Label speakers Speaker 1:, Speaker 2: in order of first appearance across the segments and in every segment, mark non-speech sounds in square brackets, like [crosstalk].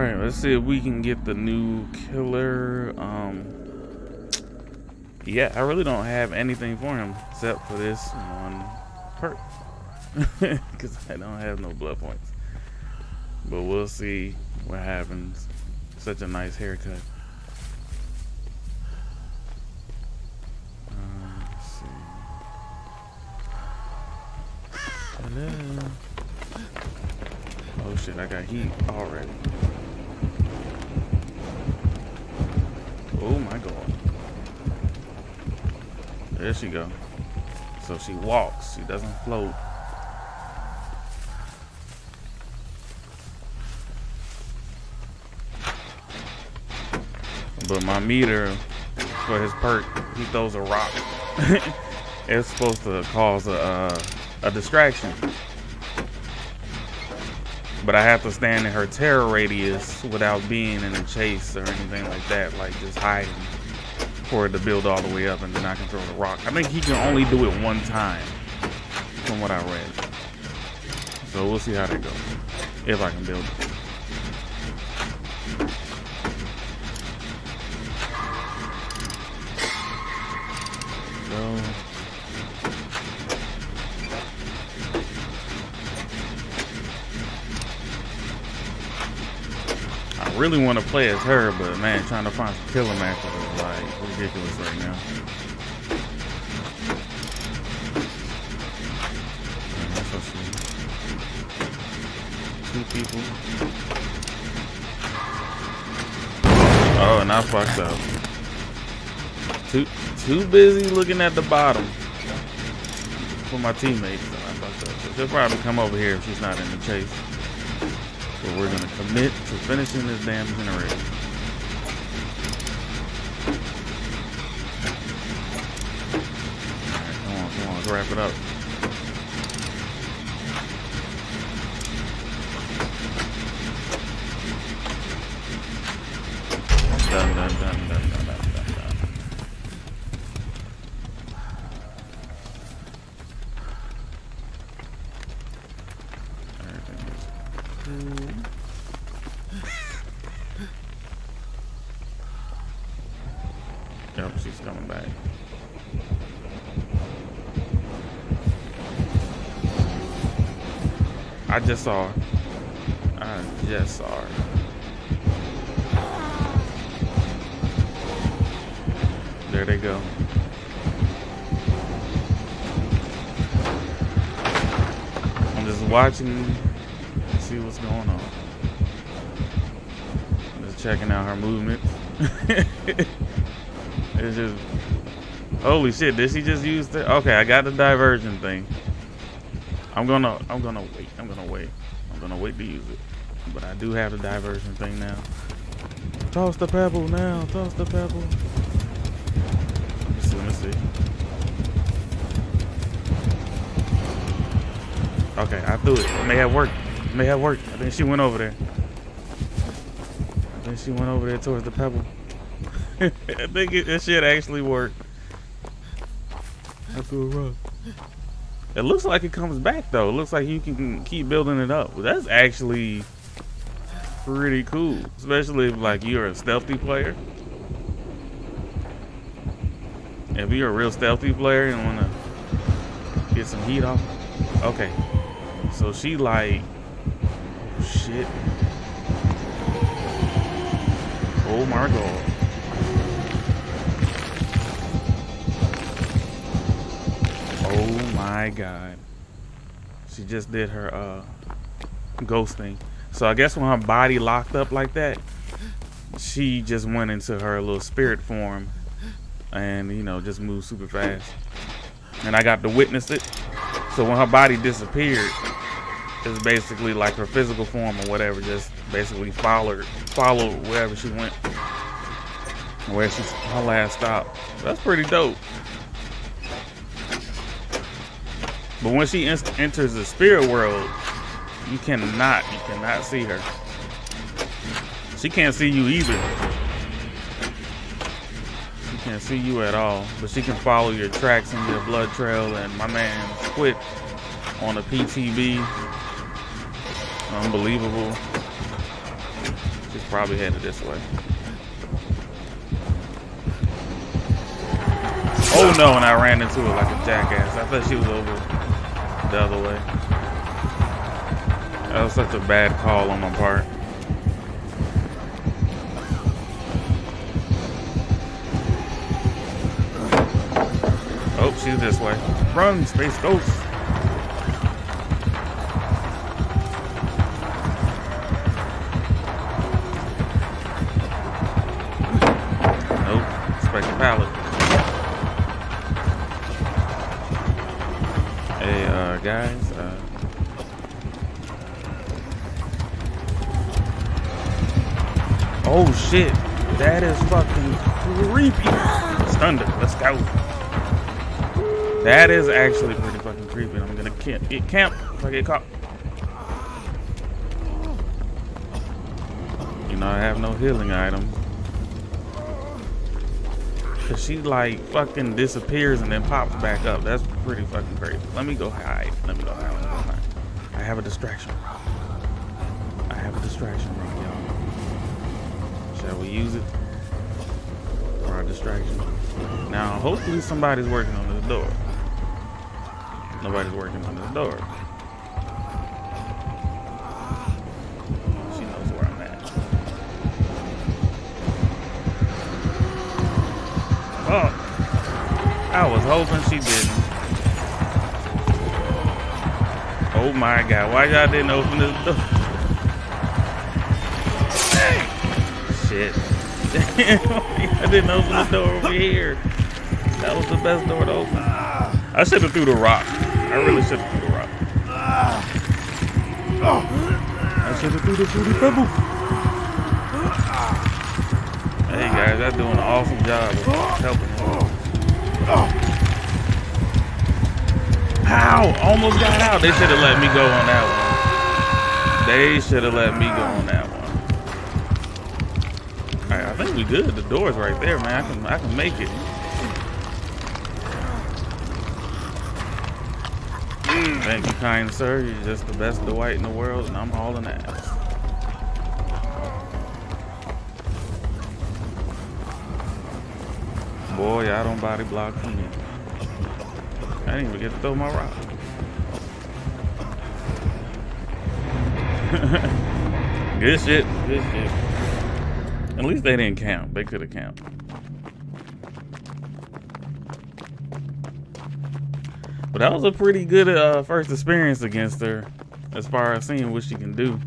Speaker 1: Alright, let's see if we can get the new killer. Um, yeah, I really don't have anything for him except for this one perk. [laughs] Because I don't have no blood points. But we'll see what happens. Such a nice haircut. Uh, see. Hello. Oh shit, I got heat already. Oh my god. There she go. So she walks, she doesn't float. But my meter for his perk, he throws a rock. [laughs] it's supposed to cause a, uh, a distraction. But I have to stand in her terror radius without being in a chase or anything like that, like just hiding for it to build all the way up and then I can throw the rock. I think he can only do it one time from what I read. So we'll see how that goes. If I can build it. Really want to play as her, but man, trying to find some killer matches is like ridiculous right now. Two people. Oh, and I fucked up. Too too busy looking at the bottom for my teammates. and I fucked up. She'll probably come over here if she's not in the chase. We're gonna commit to finishing this damn generator. Come on, come on, let's wrap it up. Dun, dun, dun. She's coming back. I just saw her. I just saw her. There they go. I'm just watching, see what's going on. Just checking out her movements. [laughs] it's just, holy shit! Did she just use the? Okay, I got the diversion thing. I'm gonna, I'm gonna wait. I'm gonna wait. I'm gonna wait to use it. But I do have the diversion thing now. Toss the pebble now. Toss the pebble. Let me see. Let me see. Okay, I threw it. It may have worked. It may have worked. I think she went over there. I think she went over there towards the pebble. I think it, it should actually work. I threw a rock. It looks like it comes back though. It looks like you can keep building it up. That's actually pretty cool, especially if like you're a stealthy player. If you're a real stealthy player and want to get some heat off, okay. So she like, oh, shit. Oh my god. My god. She just did her uh ghosting. So I guess when her body locked up like that, she just went into her little spirit form and you know just moved super fast. And I got to witness it. So when her body disappeared, it's basically like her physical form or whatever just basically followed followed wherever she went. Where she's her last stop. That's pretty dope. But when she enters the spirit world, you cannot, you cannot see her. She can't see you either. She can't see you at all. But she can follow your tracks and your blood trail. And my man quit on a PTB. Unbelievable. She's probably headed this way. Oh no, and I ran into her like a jackass. I thought she was over the other way. That was such a bad call on my part. Oh, she's this way. Run, Space Ghost. Uh, guys, uh, Oh shit, that is fucking creepy. Thunder, let's go. That is actually pretty fucking creepy. I'm gonna camp, get camp if I get caught. You know, I have no healing items. Cause she like fucking disappears and then pops back up. That's pretty fucking crazy. Let me go hide. Let me go hide. Let me go hide. I have a distraction. I have a distraction, y'all. Shall we use it for our distraction? Now, hopefully somebody's working on this door. Nobody's working on this door. I was hoping she didn't. Oh my God, why y'all didn't open this door? Shit. [laughs] I didn't open the door over here. That was the best door to open. I should have threw the rock. I really should have threw the rock. I should have threw the fruity pebble. Hey guys, that's doing an awesome job of helping. How? Almost got out. They should have let me go on that one. They should have let me go on that one. Alright, I think we good. The door's right there, man. I can I can make it. Mm, thank you, kind sir. You're just the best Dwight in the world, and I'm hauling ass. Boy, I don't body block from me. I didn't even get to throw my rock. [laughs] Good shit. Good shit. At least they didn't count. They could have counted. But that was a pretty good uh, first experience against her, as far as seeing what she can do.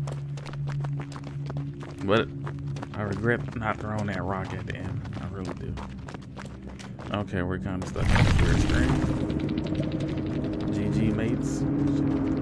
Speaker 1: But I regret not throwing that rock at the end. I really do. Okay, we're kind of stuck on the. GG, mates.